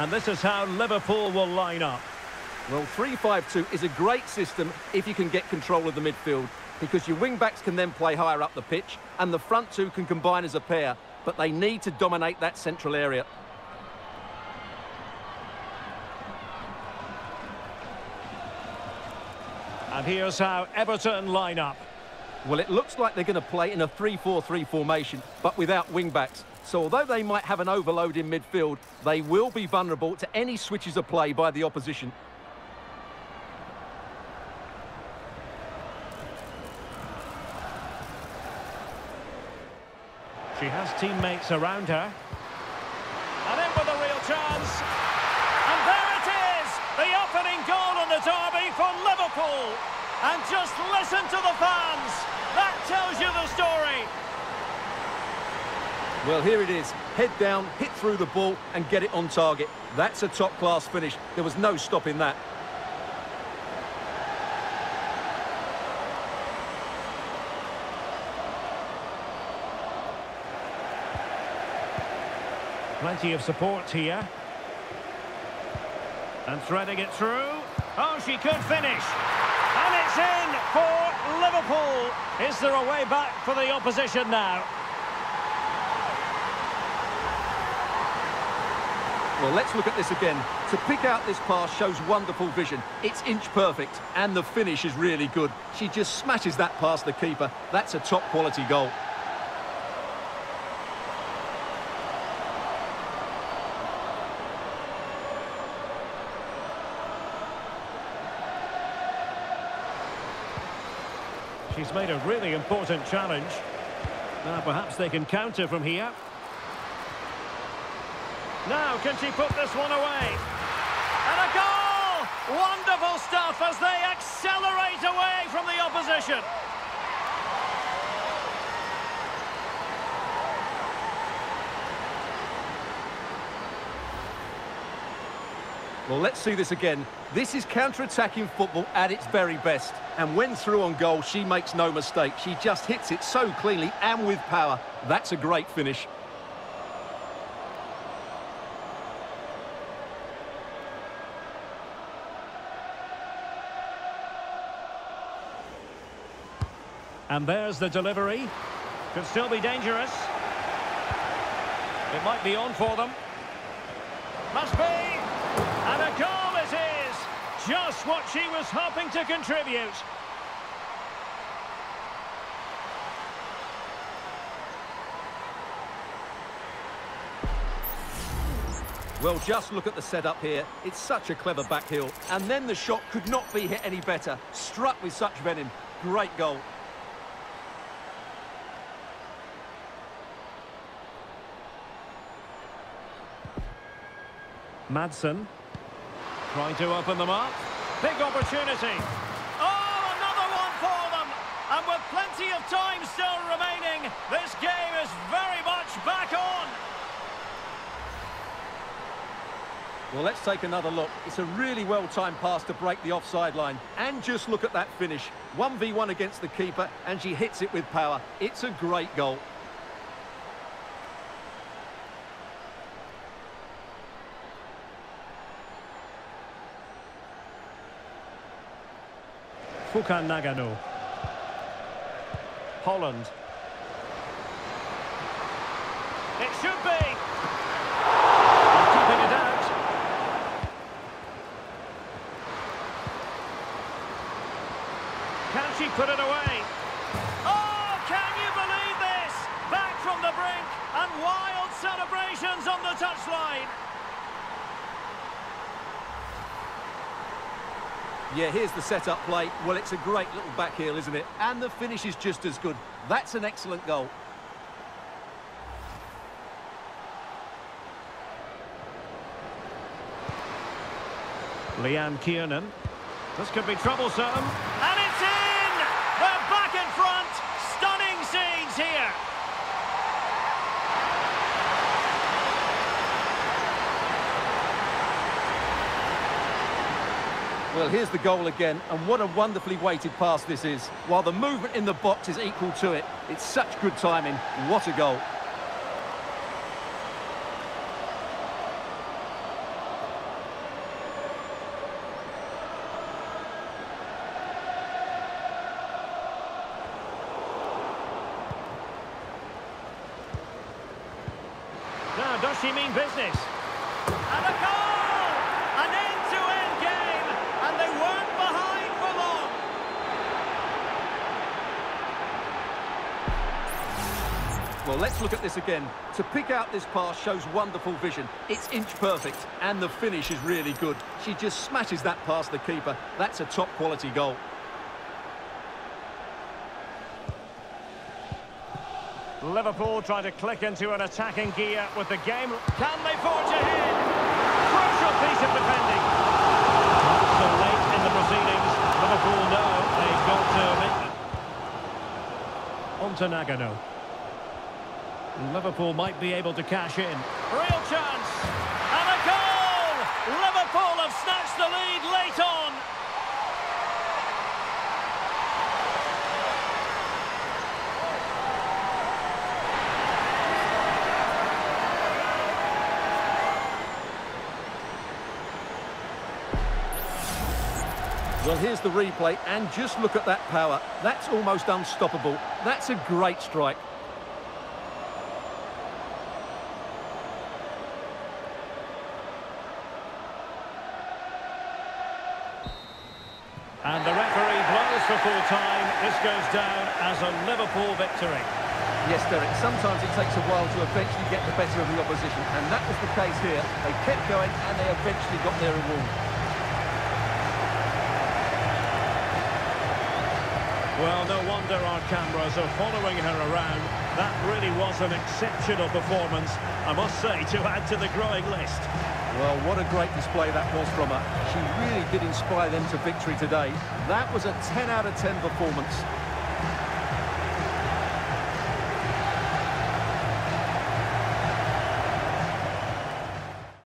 And this is how Liverpool will line up. Well, 3-5-2 is a great system if you can get control of the midfield because your wing-backs can then play higher up the pitch and the front two can combine as a pair, but they need to dominate that central area. And here's how Everton line up. Well, it looks like they're going to play in a 3-4-3 formation, but without wing-backs. So although they might have an overload in midfield, they will be vulnerable to any switches of play by the opposition. She has teammates around her. And in with a real chance. And there it is! The opening goal in the derby for Liverpool. And just listen to the fans. That tells you the story. Well, here it is. Head down, hit through the ball and get it on target. That's a top-class finish. There was no stopping that. Plenty of support here. And threading it through. Oh, she could finish. And it's in for Liverpool. Is there a way back for the opposition now? Well, let's look at this again. To pick out this pass shows wonderful vision. It's inch perfect, and the finish is really good. She just smashes that past the keeper. That's a top-quality goal. She's made a really important challenge. Now perhaps they can counter from here. Now, can she put this one away? And a goal! Wonderful stuff as they accelerate away from the opposition. Well, let's see this again. This is counter-attacking football at its very best. And when through on goal, she makes no mistake. She just hits it so cleanly and with power. That's a great finish. And there's the delivery. Could still be dangerous. It might be on for them. Must be. And a goal it is. Just what she was hoping to contribute. Well, just look at the setup here. It's such a clever back heel. And then the shot could not be hit any better. Struck with such venom. Great goal. Madsen trying to open them up. Big opportunity. Oh, another one for them. And with plenty of time still remaining, this game is very much back on. Well, let's take another look. It's a really well-timed pass to break the offside line. And just look at that finish. 1v1 against the keeper, and she hits it with power. It's a great goal. Fuka Nagano. Holland. It should be. Keeping it out. Can she put it away? Oh, can you believe this? Back from the brink and wild celebrations on the touchline. Yeah, here's the set-up play. Well, it's a great little back heel, isn't it? And the finish is just as good. That's an excellent goal. Leanne Kiernan. This could be troublesome. Well, here's the goal again, and what a wonderfully weighted pass this is. While the movement in the box is equal to it, it's such good timing. What a goal. Now, does she mean business? And a goal! Well, let's look at this again. To pick out this pass shows wonderful vision. It's inch perfect, and the finish is really good. She just smashes that past the keeper. That's a top-quality goal. Liverpool trying to click into an attacking gear with the game. Can they forge ahead? Crucial piece of defending. So late in the proceedings, Liverpool know they've got to make... On to Nagano. Liverpool might be able to cash in. Real chance! And a goal! Liverpool have snatched the lead late on. Well, here's the replay, and just look at that power. That's almost unstoppable. That's a great strike. And the referee blows for full time. This goes down as a Liverpool victory. Yes, Derek, sometimes it takes a while to eventually get the better of the opposition, and that was the case here. They kept going, and they eventually got their reward. Well, no wonder our cameras are following her around. That really was an exceptional performance, I must say, to add to the growing list. Well, what a great display that was from her. She really did inspire them to victory today. That was a 10 out of 10 performance.